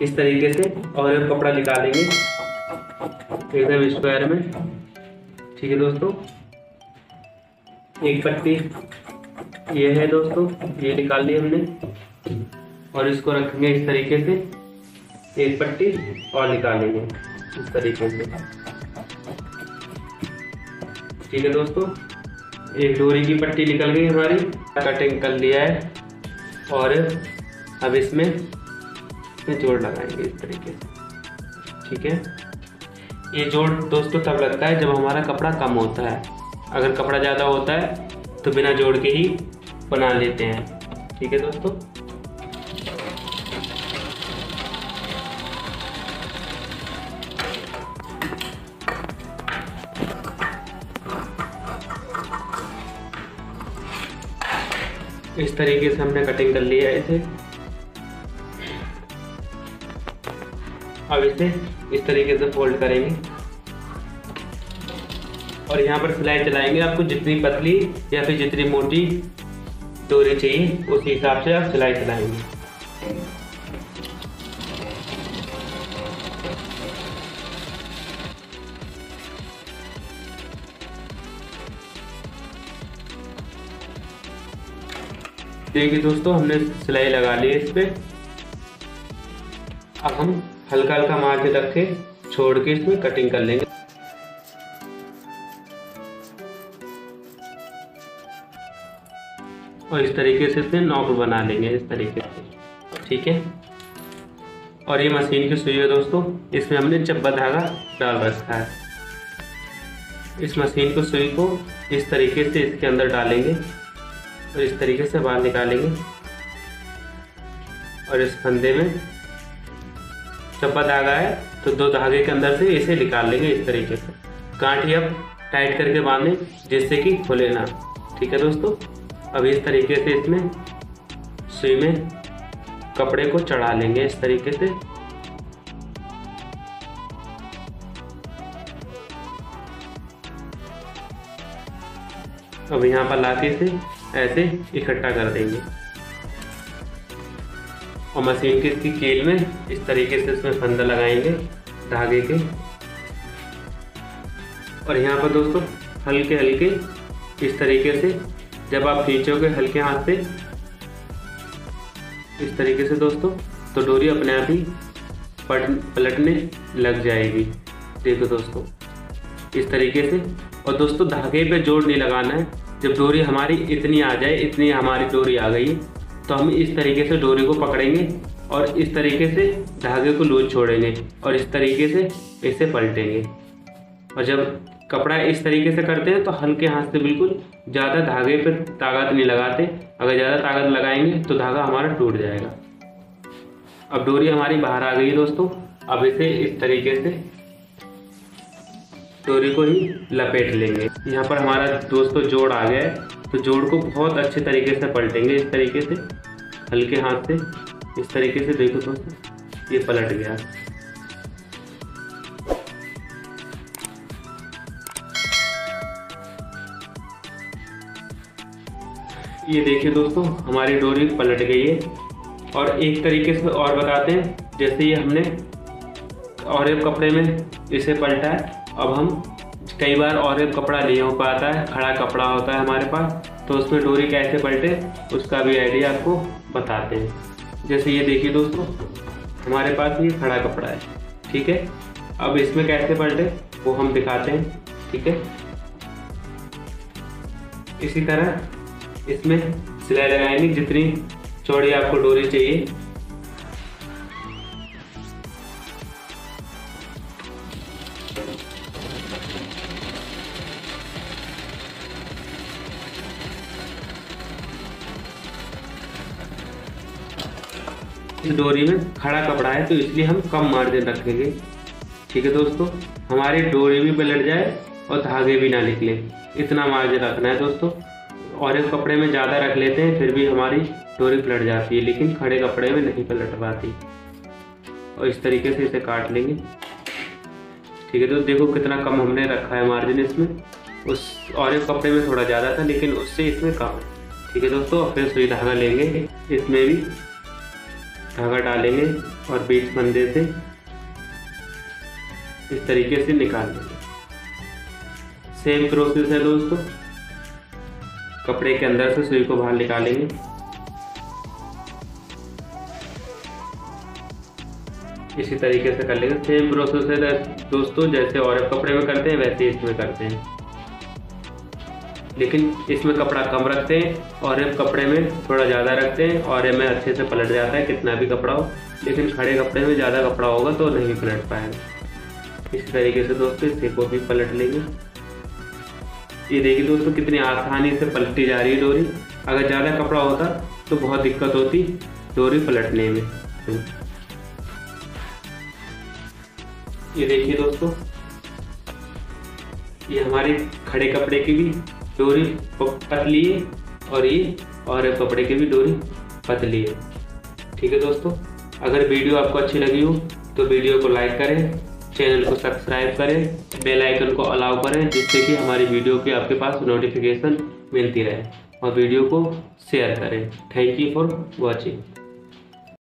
इस तरीके से और एक कपड़ा निकालेंगे एकदम स्क्वायर में। ठीक है दोस्तों? एक पट्टी, ये है दोस्तों, ये निकाल ली हमने। और इसको रखेंगे इस तरीके से। एक पट्टी और निकालेंगे इस तरीके से। ठीक है दोस्तों? एक डोरी की पट्टी निकल गई हमारी। कटिंग कर लिया है। और अब इसमें इसमें जोड़ लगाएँगे इस तरीके से। ठीक है? ये जोड़ दोस्तों तब लगता है जब हमारा कपड़ा कम होता है। अगर कपड़ा ज़्यादा होता है तो बिना जोड़ के ही बना लेते हैं। ठीक है दोस्तों? इस तरीके से हमने कटिंग कर लिया है इसे। अब इसे इस तरीके से फोल्ड करेंगे। और यहाँ पर सिलाई चलाएँगे। आपको जितनी पतली या फिर जितनी मोटी डोरी चाहिए, उस हिसाब से आप सिलाई चलाएँगे। देखिए दोस्तों, हमने सिलाई लगा ली है इस पर अब हम हल्का हल्का मार्जिन रख के छोड़ के इसमें कटिंग कर लेंगे। और इस तरीके से इसमें नॉक बना लेंगे, इस तरीके से। ठीक है? और ये मशीन की सुई है दोस्तों, इसमें हमने चब्बा धागा डाल रखा है। इस मशीन को सुई को इस तरीके से इसके अंदर डालेंगे और इस तरीके से बाहर निकालेंगे। और इस फंदे में चप्पा धागा है तो दो धागे के अंदर से इसे निकाल लेंगे इस तरीके से। कांठी अब टाइट करके बांधें, जिससे कि खुले ना। ठीक है दोस्तों? अब इस तरीके से इसमें सुई में कपड़े को चढ़ा लेंगे इस तरीके से। अब यहाँ पर लाके से ऐसे इकट्ठा कर देंगे। और मशीन की इसकी कील में इस तरीके से इसमें फंदा लगाएँगे, धागे के। और यहाँ पर दोस्तों, हल्के हल्के इस तरीके से, जब आप खींचोगे हल्के हाथ से, इस तरीके से दोस्तों तो डोरी अपने आप ही पट पलटने लग जाएगी। देखो दोस्तों, इस तरीके से। और दोस्तों, धागे पे जोड़ नहीं लगाना है। जब डोरी हमारी इतनी आ जाए, इतनी हमारी डोरी आ गई तो हम इस तरीके से डोरी को पकड़ेंगे और इस तरीके से धागे को लूज छोड़ेंगे और इस तरीके से इसे पलटेंगे। और जब कपड़ा इस तरीके से करते हैं तो हल्के हाथ से बिल्कुल ज़्यादा धागे पर ताकत नहीं लगाते। अगर ज़्यादा ताकत लगाएँगे तो धागा हमारा टूट जाएगा। अब डोरी हमारी बाहर आ गई दोस्तों। अब इसे इस तरीके से डोरी को ही लपेट लेंगे। यहाँ पर हमारा दोस्तों जोड़ आ गया है। तो जोड़ को बहुत अच्छे तरीके से पलटेंगे, इस तरीके से, हल्के हाथ से, इस तरीके से देखो दोस्तों ये पलट गया। ये देखिए दोस्तों, हमारी डोरी पलट गई है। और एक तरीके से और बताते हैं, जैसे ये हमने और कपड़े में इसे पलटा है, अब हम कई बार और एक कपड़ा नहीं हो पाता है, खड़ा कपड़ा होता है हमारे पास तो उसमें डोरी कैसे पलटे, उसका भी आइडिया आपको बताते हैं। जैसे ये देखिए दोस्तों, हमारे पास ये खड़ा कपड़ा है, ठीक है? अब इसमें कैसे पलटे, वो हम दिखाते हैं, ठीक है? इसी तरह इसमें सिलाई लगाएँगे, जितनी चौड़ी आपको डोरी चाहिए। इस डोरी में खड़ा कपड़ा है तो इसलिए हम कम मार्जिन रखेंगे। ठीक है दोस्तों? हमारी डोरी भी पलट जाए और धागे भी ना निकले। इतना मार्जिन रखना है दोस्तों। और एक कपड़े में ज़्यादा रख लेते हैं, फिर भी हमारी डोरी पलट जाती है, लेकिन खड़े कपड़े में नहीं पलट पाती। और इस तरीके से इसे काट लेंगे। ठीक है तो देखो कितना कम हमने रखा है मार्जिन इसमें। उस और एक कपड़े में थोड़ा ज़्यादा था, लेकिन उससे इसमें कम। ठीक है दोस्तों फिर सुई धागा लेंगे। इसमें भी धागा डालेंगे और बीच फंदे से इस तरीके से निकाल लेंगे सेम प्रोसेस है दोस्तों। कपड़े के अंदर से सुई को बाहर निकालेंगे। इसी तरीके से कर लेंगे। सेम प्रोसेस है दोस्तों, जैसे और कपड़े में करते हैं, वैसे इसमें करते हैं। लेकिन इसमें कपड़ा कम रखते हैं और एक कपड़े में थोड़ा ज़्यादा रखते हैं और में अच्छे से पलट जाता है, कितना भी कपड़ा हो। लेकिन खड़े कपड़े में ज़्यादा कपड़ा होगा तो नहीं पलट पाएगा। इसी तरीके से दोस्तों इसे को भी पलट लेंगे। ये देखिए दोस्तों कितनी आसानी से पलटती जा रही है डोरी। अगर ज़्यादा कपड़ा होता तो बहुत दिक्कत होती डोरी पलटने में। ये देखिए दोस्तों, ये हमारे खड़े कपड़े की भी डोरी पतली है और ये और कपड़े की भी डोरी पतली है। ठीक है दोस्तों? अगर वीडियो आपको अच्छी लगी हो तो वीडियो को लाइक करें, चैनल को सब्सक्राइब करें, बेल आइकन को अलाउ करें, जिससे कि हमारी वीडियो की आपके पास नोटिफिकेशन मिलती रहे और वीडियो को शेयर करें। Thank you for watching